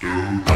Go.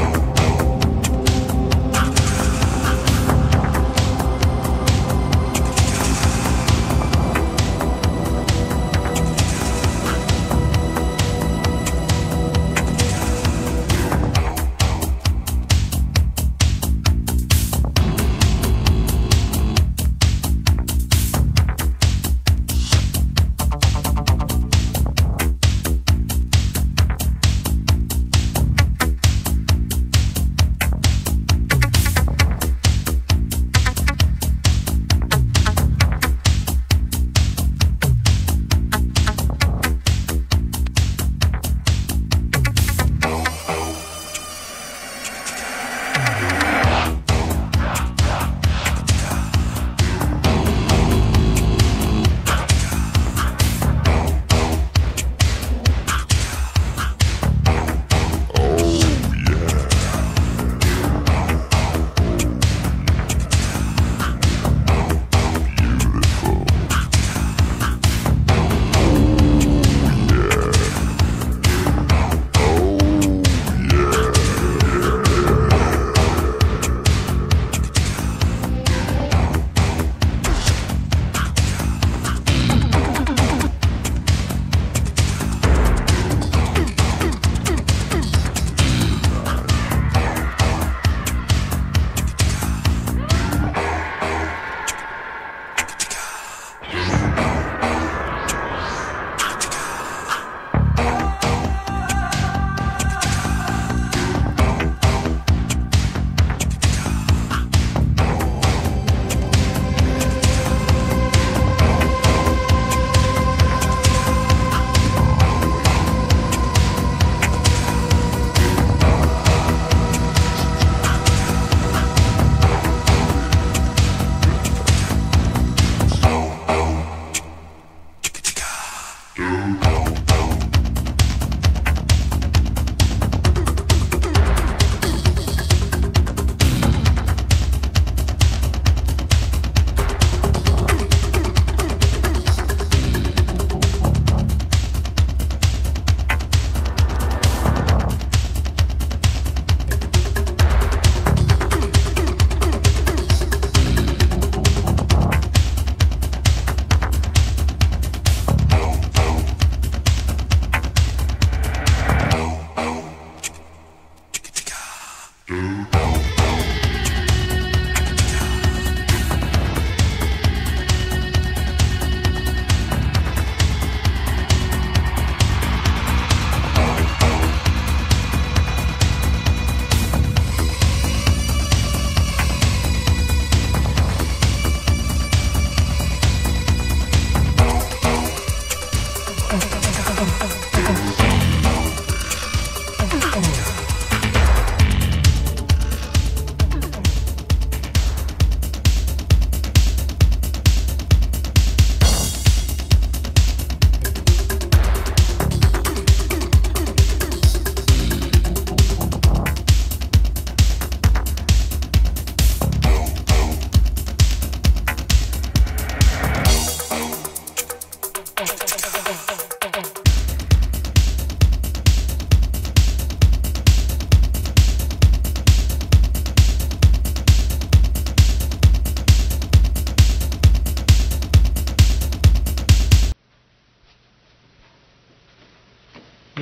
Dude.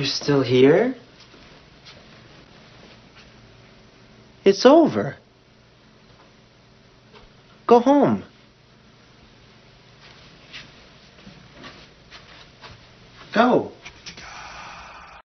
You're still here? It's over. Go home. Go.